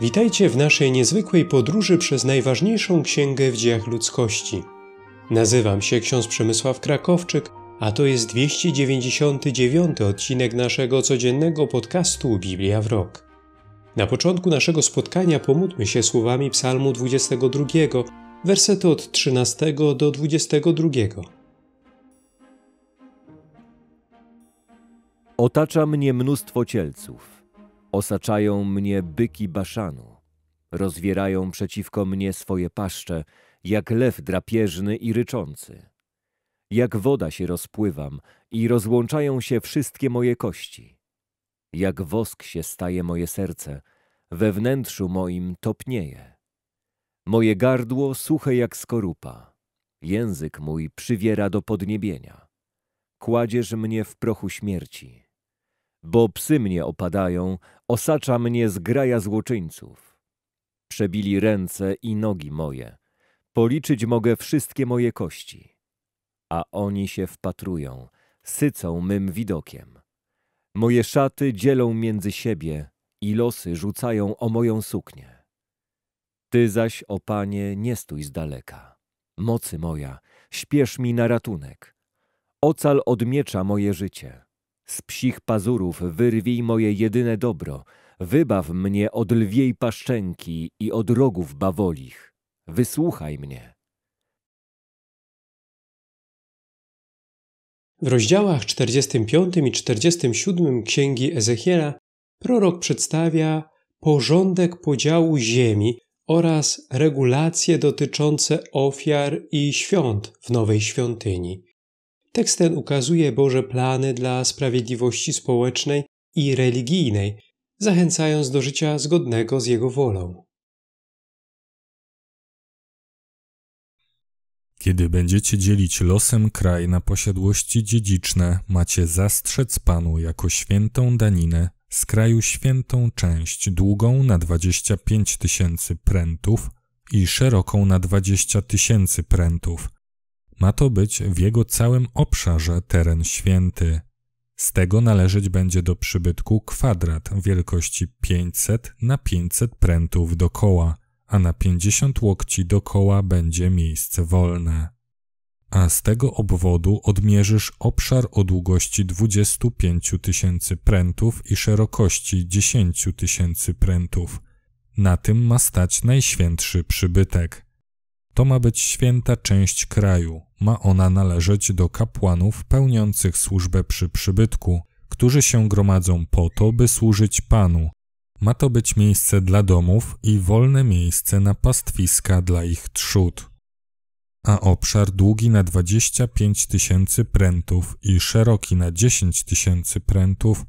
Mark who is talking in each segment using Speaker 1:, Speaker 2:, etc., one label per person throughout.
Speaker 1: Witajcie w naszej niezwykłej podróży przez najważniejszą księgę w dziejach ludzkości. Nazywam się ksiądz Przemysław Krakowczyk, a to jest 299 odcinek naszego codziennego podcastu Biblia w rok. Na początku naszego spotkania pomódlmy się słowami Psalmu 22, wersety od 13 do 22.
Speaker 2: Otacza mnie mnóstwo cielców Osaczają mnie byki Baszanu. Rozwierają przeciwko mnie swoje paszcze, jak lew drapieżny i ryczący. Jak woda się rozpływam i rozłączają się wszystkie moje kości. Jak wosk się staje moje serce, we wnętrzu moim topnieje. Moje gardło suche jak skorupa, język mój przywiera do podniebienia. Kładziesz mnie w prochu śmierci bo psy mnie opadają, osacza mnie zgraja złoczyńców. Przebili ręce i nogi moje. Policzyć mogę wszystkie moje kości. A oni się wpatrują, sycą mym widokiem. Moje szaty dzielą między siebie i losy rzucają o moją suknię. Ty zaś, o Panie, nie stój z daleka. Mocy moja, śpiesz mi na ratunek. Ocal od miecza moje życie z psich pazurów wyrwij moje jedyne dobro, wybaw mnie od lwiej paszczęki i od rogów bawolich. Wysłuchaj mnie.
Speaker 1: W rozdziałach 45 i 47 księgi Ezechiela prorok przedstawia porządek podziału ziemi oraz regulacje dotyczące ofiar i świąt w nowej świątyni. Tekst ten ukazuje Boże plany dla sprawiedliwości społecznej i religijnej, zachęcając do życia zgodnego z Jego wolą.
Speaker 3: Kiedy będziecie dzielić losem kraj na posiadłości dziedziczne, macie zastrzec Panu jako świętą daninę z kraju świętą część długą na dwadzieścia pięć tysięcy prętów i szeroką na dwadzieścia tysięcy prętów, ma to być w jego całym obszarze teren święty. Z tego należeć będzie do przybytku kwadrat wielkości 500 na 500 prętów dokoła, a na 50 łokci dokoła będzie miejsce wolne. A z tego obwodu odmierzysz obszar o długości 25 tysięcy prętów i szerokości 10 tysięcy prętów. Na tym ma stać najświętszy przybytek. To ma być święta część kraju, ma ona należeć do kapłanów pełniących służbę przy przybytku, którzy się gromadzą po to, by służyć Panu. Ma to być miejsce dla domów i wolne miejsce na pastwiska dla ich trzód. A obszar długi na 25 tysięcy prętów i szeroki na 10 tysięcy prętów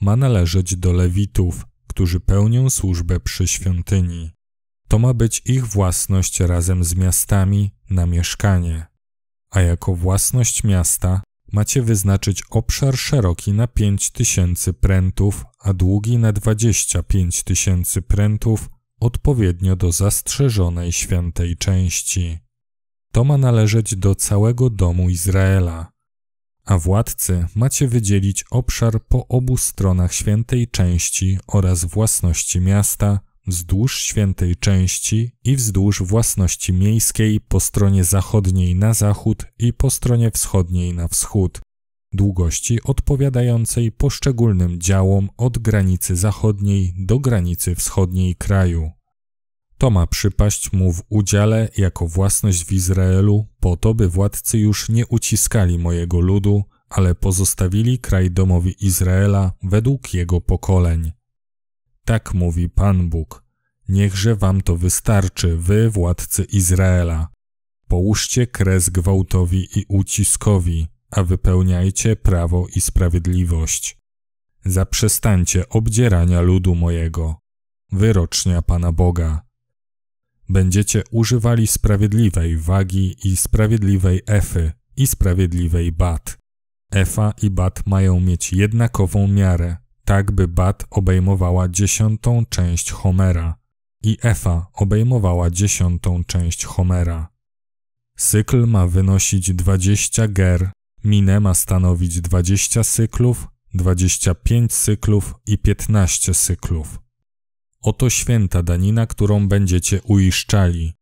Speaker 3: ma należeć do Lewitów, którzy pełnią służbę przy świątyni. To ma być ich własność razem z miastami na mieszkanie. A jako własność miasta macie wyznaczyć obszar szeroki na 5 tysięcy prętów, a długi na 25 tysięcy prętów, odpowiednio do zastrzeżonej świętej części. To ma należeć do całego domu Izraela. A władcy macie wydzielić obszar po obu stronach świętej części oraz własności miasta wzdłuż świętej części i wzdłuż własności miejskiej po stronie zachodniej na zachód i po stronie wschodniej na wschód, długości odpowiadającej poszczególnym działom od granicy zachodniej do granicy wschodniej kraju. To ma przypaść mu w udziale jako własność w Izraelu, po to, by władcy już nie uciskali mojego ludu, ale pozostawili kraj domowi Izraela według jego pokoleń. Tak mówi Pan Bóg. Niechże wam to wystarczy, wy władcy Izraela. Połóżcie kres gwałtowi i uciskowi, a wypełniajcie prawo i sprawiedliwość. Zaprzestańcie obdzierania ludu mojego. Wyrocznia Pana Boga. Będziecie używali sprawiedliwej wagi i sprawiedliwej efy i sprawiedliwej bat. Efa i bat mają mieć jednakową miarę, tak by bat obejmowała dziesiątą część Homera i Efa obejmowała dziesiątą część Homera. Cykl ma wynosić dwadzieścia ger, minę ma stanowić dwadzieścia cyklów, dwadzieścia pięć cyklów i piętnaście cyklów. Oto święta danina, którą będziecie uiszczali.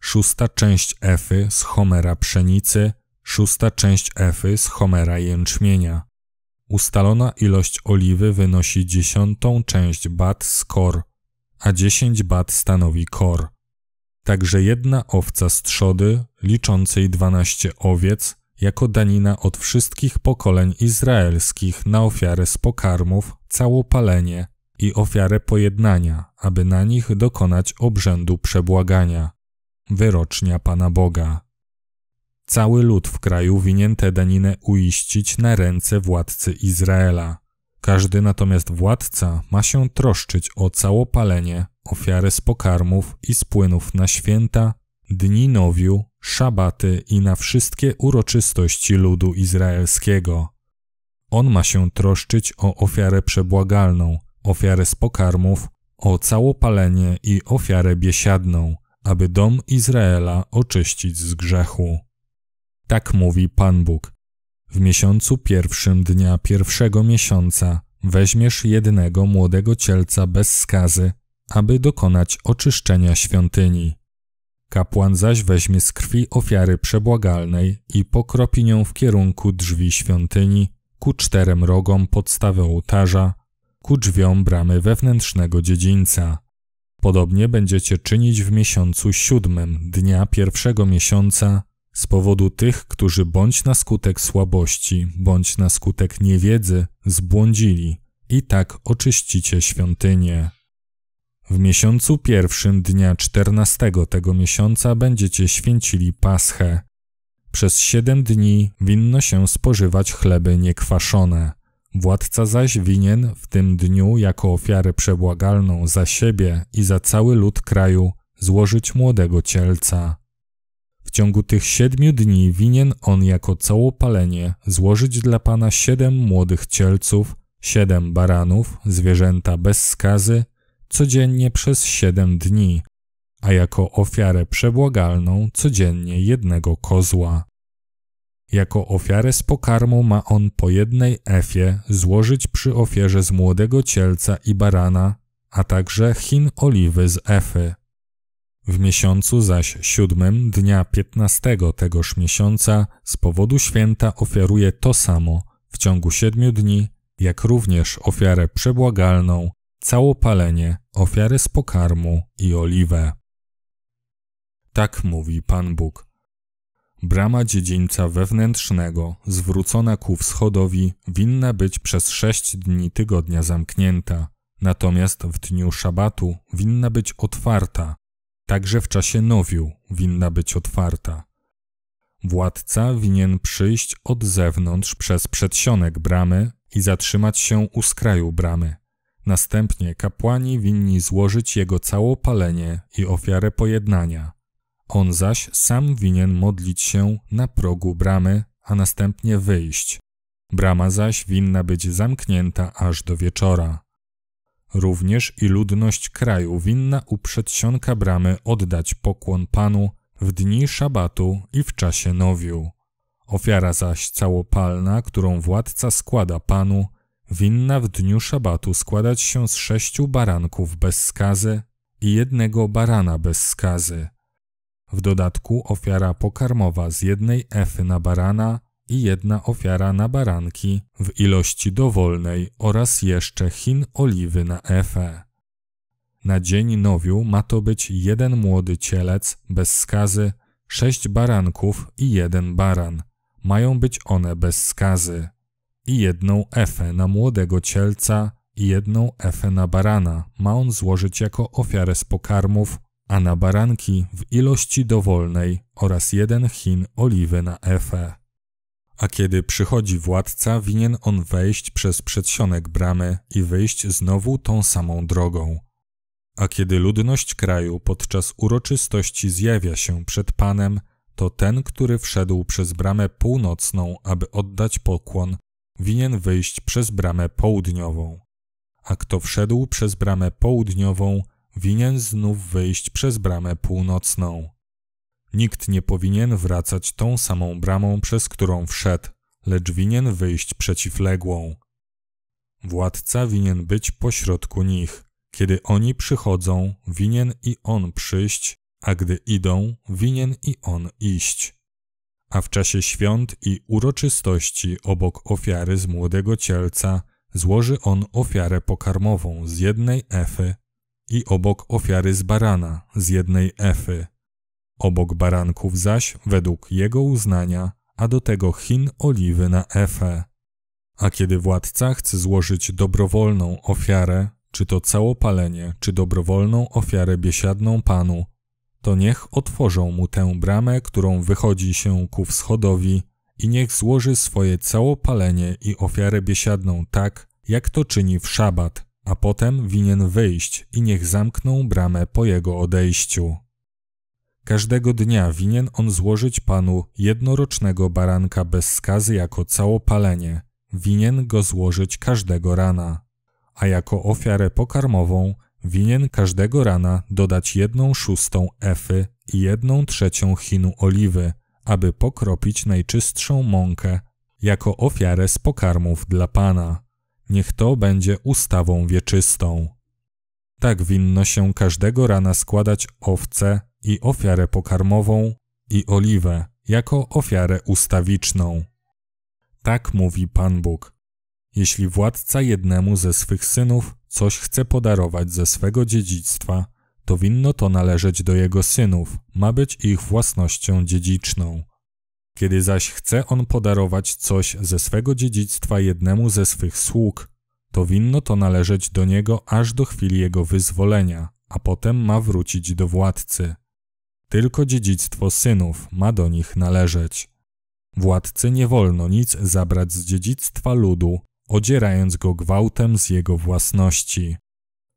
Speaker 3: Szósta część efy z homera pszenicy, szósta część efy z homera jęczmienia. Ustalona ilość oliwy wynosi dziesiątą część bat z kor, a dziesięć bat stanowi kor. Także jedna owca z trzody, liczącej dwanaście owiec, jako danina od wszystkich pokoleń izraelskich na ofiarę z pokarmów, całopalenie i ofiarę pojednania, aby na nich dokonać obrzędu przebłagania. Wyrocznia Pana Boga. Cały lud w kraju winien tę daninę uiścić na ręce władcy Izraela. Każdy natomiast władca ma się troszczyć o całopalenie, ofiarę z pokarmów i z płynów na święta, dni nowiu, szabaty i na wszystkie uroczystości ludu izraelskiego. On ma się troszczyć o ofiarę przebłagalną, ofiarę z pokarmów, o całopalenie i ofiarę biesiadną, aby dom Izraela oczyścić z grzechu. Tak mówi Pan Bóg. W miesiącu pierwszym dnia pierwszego miesiąca weźmiesz jednego młodego cielca bez skazy, aby dokonać oczyszczenia świątyni. Kapłan zaś weźmie z krwi ofiary przebłagalnej i pokropi nią w kierunku drzwi świątyni, ku czterem rogom podstawy ołtarza, ku drzwiom bramy wewnętrznego dziedzińca. Podobnie będziecie czynić w miesiącu siódmym dnia pierwszego miesiąca z powodu tych, którzy bądź na skutek słabości, bądź na skutek niewiedzy zbłądzili i tak oczyścicie świątynię. W miesiącu pierwszym dnia czternastego tego miesiąca będziecie święcili Paschę. Przez siedem dni winno się spożywać chleby niekwaszone. Władca zaś winien w tym dniu jako ofiarę przebłagalną za siebie i za cały lud kraju złożyć młodego cielca. Ciągu tych siedmiu dni winien on jako całopalenie złożyć dla Pana siedem młodych cielców, siedem baranów, zwierzęta bez skazy, codziennie przez siedem dni, a jako ofiarę przebłagalną codziennie jednego kozła. Jako ofiarę z pokarmu ma on po jednej efie złożyć przy ofierze z młodego cielca i barana, a także chin oliwy z efy. W miesiącu zaś siódmym, dnia piętnastego tegoż miesiąca, z powodu święta ofiaruje to samo w ciągu siedmiu dni, jak również ofiarę przebłagalną, całopalenie, ofiary z pokarmu i oliwę. Tak mówi Pan Bóg. Brama dziedzińca wewnętrznego, zwrócona ku wschodowi, winna być przez sześć dni tygodnia zamknięta, natomiast w dniu szabatu winna być otwarta, Także w czasie nowiu winna być otwarta. Władca winien przyjść od zewnątrz przez przedsionek bramy i zatrzymać się u skraju bramy. Następnie kapłani winni złożyć jego całopalenie i ofiarę pojednania. On zaś sam winien modlić się na progu bramy, a następnie wyjść. Brama zaś winna być zamknięta aż do wieczora. Również i ludność kraju winna u przedsionka bramy oddać pokłon Panu w dni szabatu i w czasie nowiu. Ofiara zaś całopalna, którą władca składa Panu, winna w dniu szabatu składać się z sześciu baranków bez skazy i jednego barana bez skazy. W dodatku ofiara pokarmowa z jednej efy na barana i jedna ofiara na baranki w ilości dowolnej oraz jeszcze chin oliwy na efę. Na dzień nowiu ma to być jeden młody cielec bez skazy, sześć baranków i jeden baran. Mają być one bez skazy. I jedną efę na młodego cielca i jedną efę na barana ma on złożyć jako ofiarę z pokarmów, a na baranki w ilości dowolnej oraz jeden chin oliwy na efę a kiedy przychodzi władca, winien on wejść przez przedsionek bramy i wyjść znowu tą samą drogą. A kiedy ludność kraju podczas uroczystości zjawia się przed Panem, to ten, który wszedł przez bramę północną, aby oddać pokłon, winien wyjść przez bramę południową. A kto wszedł przez bramę południową, winien znów wyjść przez bramę północną. Nikt nie powinien wracać tą samą bramą, przez którą wszedł, lecz winien wyjść przeciwległą. Władca winien być pośrodku nich, Kiedy oni przychodzą, winien i on przyjść, a gdy idą, winien i on iść. A w czasie świąt i uroczystości obok ofiary z młodego cielca złoży on ofiarę pokarmową z jednej efy i obok ofiary z barana z jednej efy. Obok baranków zaś, według jego uznania, a do tego chin oliwy na efę. A kiedy władca chce złożyć dobrowolną ofiarę, czy to całopalenie, czy dobrowolną ofiarę biesiadną Panu, to niech otworzą mu tę bramę, którą wychodzi się ku wschodowi i niech złoży swoje całopalenie i ofiarę biesiadną tak, jak to czyni w szabat, a potem winien wyjść i niech zamkną bramę po jego odejściu. Każdego dnia winien on złożyć Panu jednorocznego baranka bez skazy jako całopalenie, winien go złożyć każdego rana, a jako ofiarę pokarmową winien każdego rana dodać jedną szóstą efy i jedną trzecią chinu oliwy, aby pokropić najczystszą mąkę, jako ofiarę z pokarmów dla Pana. Niech to będzie ustawą wieczystą. Tak winno się każdego rana składać owce i ofiarę pokarmową i oliwę jako ofiarę ustawiczną. Tak mówi Pan Bóg. Jeśli władca jednemu ze swych synów coś chce podarować ze swego dziedzictwa, to winno to należeć do jego synów, ma być ich własnością dziedziczną. Kiedy zaś chce on podarować coś ze swego dziedzictwa jednemu ze swych sług, to winno to należeć do niego aż do chwili jego wyzwolenia, a potem ma wrócić do władcy. Tylko dziedzictwo synów ma do nich należeć. Władcy nie wolno nic zabrać z dziedzictwa ludu, odzierając go gwałtem z jego własności.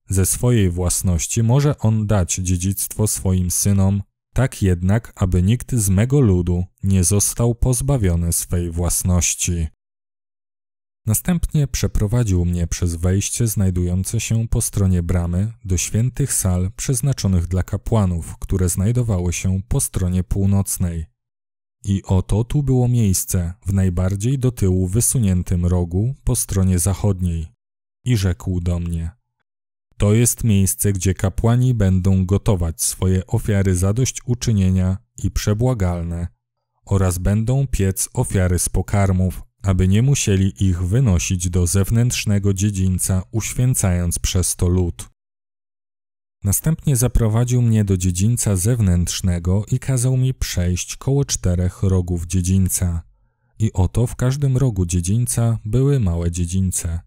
Speaker 3: Ze swojej własności może on dać dziedzictwo swoim synom, tak jednak, aby nikt z mego ludu nie został pozbawiony swej własności. Następnie przeprowadził mnie przez wejście znajdujące się po stronie bramy do świętych sal przeznaczonych dla kapłanów, które znajdowały się po stronie północnej. I oto tu było miejsce w najbardziej do tyłu wysuniętym rogu po stronie zachodniej. I rzekł do mnie: To jest miejsce, gdzie kapłani będą gotować swoje ofiary zadośćuczynienia i przebłagalne, oraz będą piec ofiary z pokarmów, aby nie musieli ich wynosić do zewnętrznego dziedzińca, uświęcając przez to lud. Następnie zaprowadził mnie do dziedzińca zewnętrznego i kazał mi przejść koło czterech rogów dziedzińca. I oto w każdym rogu dziedzińca były małe dziedzińce.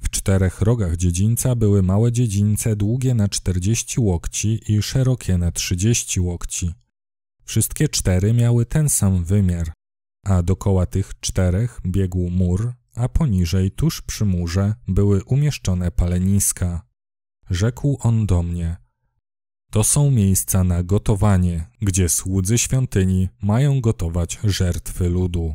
Speaker 3: W czterech rogach dziedzińca były małe dziedzińce długie na czterdzieści łokci i szerokie na trzydzieści łokci. Wszystkie cztery miały ten sam wymiar, a dokoła tych czterech biegł mur, a poniżej, tuż przy murze, były umieszczone paleniska. Rzekł on do mnie: To są miejsca na gotowanie, gdzie słudzy świątyni mają gotować żertwy ludu.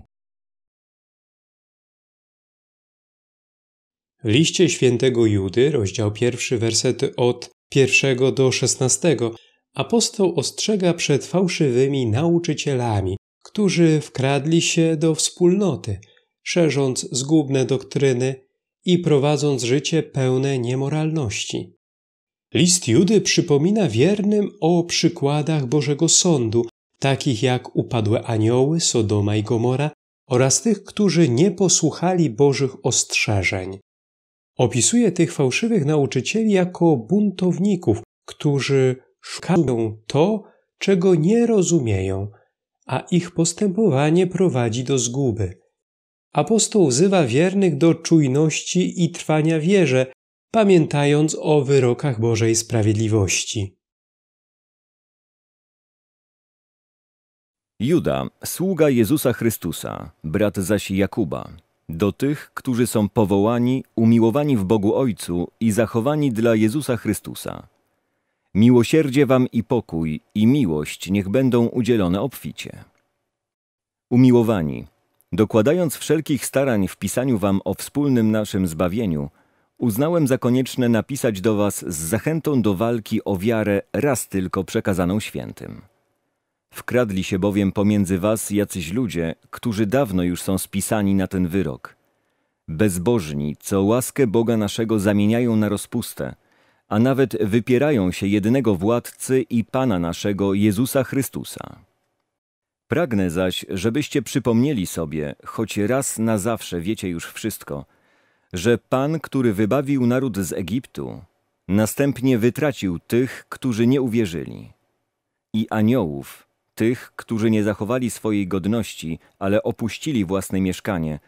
Speaker 1: Liście świętego Judy, rozdział pierwszy, wersety od pierwszego do szesnastego, apostoł ostrzega przed fałszywymi nauczycielami, którzy wkradli się do wspólnoty, szerząc zgubne doktryny i prowadząc życie pełne niemoralności. List Judy przypomina wiernym o przykładach Bożego Sądu, takich jak upadłe anioły, Sodoma i Gomora oraz tych, którzy nie posłuchali Bożych ostrzeżeń. Opisuje tych fałszywych nauczycieli jako buntowników, którzy szukają to, czego nie rozumieją, a ich postępowanie prowadzi do zguby. Apostoł wzywa wiernych do czujności i trwania wierze, pamiętając o wyrokach Bożej sprawiedliwości.
Speaker 2: Juda, sługa Jezusa Chrystusa, brat zaś Jakuba, do tych, którzy są powołani, umiłowani w Bogu Ojcu i zachowani dla Jezusa Chrystusa. Miłosierdzie wam i pokój i miłość niech będą udzielone obficie. Umiłowani, dokładając wszelkich starań w pisaniu wam o wspólnym naszym zbawieniu, uznałem za konieczne napisać do was z zachętą do walki o wiarę raz tylko przekazaną świętym. Wkradli się bowiem pomiędzy was jacyś ludzie, którzy dawno już są spisani na ten wyrok. Bezbożni, co łaskę Boga naszego zamieniają na rozpustę, a nawet wypierają się jedynego władcy i Pana naszego Jezusa Chrystusa. Pragnę zaś, żebyście przypomnieli sobie, choć raz na zawsze wiecie już wszystko, że Pan, który wybawił naród z Egiptu, następnie wytracił tych, którzy nie uwierzyli, i aniołów, tych, którzy nie zachowali swojej godności, ale opuścili własne mieszkanie,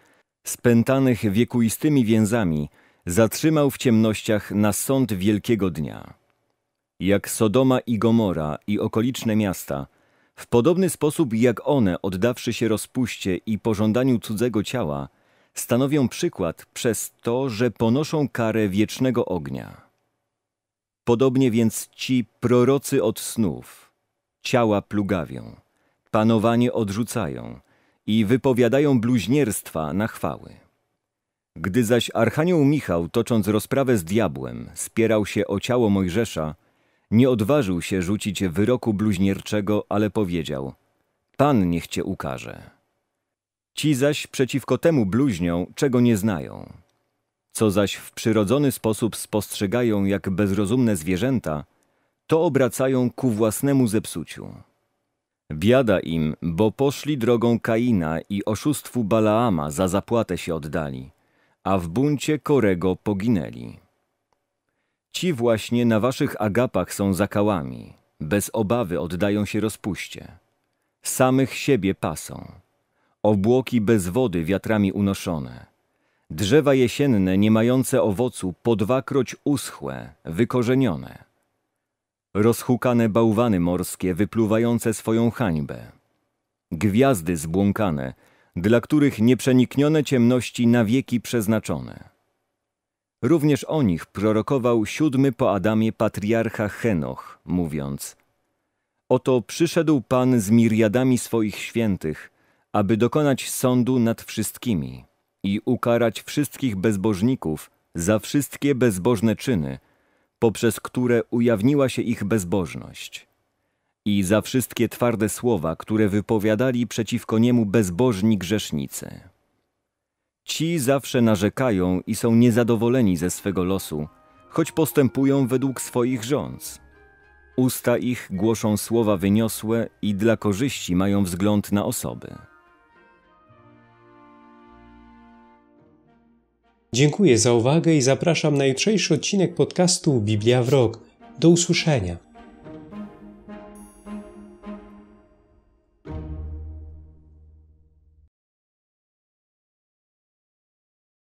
Speaker 2: spętanych wiekuistymi więzami, zatrzymał w ciemnościach na sąd wielkiego dnia. Jak Sodoma i Gomora i okoliczne miasta, w podobny sposób jak one, oddawszy się rozpuście i pożądaniu cudzego ciała, stanowią przykład przez to, że ponoszą karę wiecznego ognia. Podobnie więc ci prorocy od snów, ciała plugawią, panowanie odrzucają i wypowiadają bluźnierstwa na chwały. Gdy zaś Archanioł Michał, tocząc rozprawę z diabłem, spierał się o ciało Mojżesza, nie odważył się rzucić wyroku bluźnierczego, ale powiedział: Pan niech cię ukaże. Ci zaś przeciwko temu bluźnią, czego nie znają. Co zaś w przyrodzony sposób spostrzegają jak bezrozumne zwierzęta, to obracają ku własnemu zepsuciu. Biada im, bo poszli drogą Kaina i oszustwu Balaama za zapłatę się oddali, a w buncie Korego poginęli. Ci właśnie na waszych agapach są zakałami, bez obawy oddają się rozpuście. Samych siebie pasą. Obłoki bez wody wiatrami unoszone. Drzewa jesienne nie mające owocu po dwakroć uschłe, wykorzenione. Rozhukane bałwany morskie wypluwające swoją hańbę. Gwiazdy zbłąkane, dla których nieprzeniknione ciemności na wieki przeznaczone. Również o nich prorokował siódmy po Adamie patriarcha Henoch, mówiąc Oto przyszedł Pan z miriadami swoich świętych, aby dokonać sądu nad wszystkimi i ukarać wszystkich bezbożników za wszystkie bezbożne czyny, poprzez które ujawniła się ich bezbożność i za wszystkie twarde słowa, które wypowiadali przeciwko niemu bezbożni grzesznicy. Ci zawsze narzekają i są niezadowoleni ze swego losu, choć postępują według swoich rządz. Usta ich głoszą słowa wyniosłe i dla korzyści mają wzgląd na osoby.
Speaker 1: Dziękuję za uwagę i zapraszam na jutrzejszy odcinek podcastu Biblia w rok. Do usłyszenia.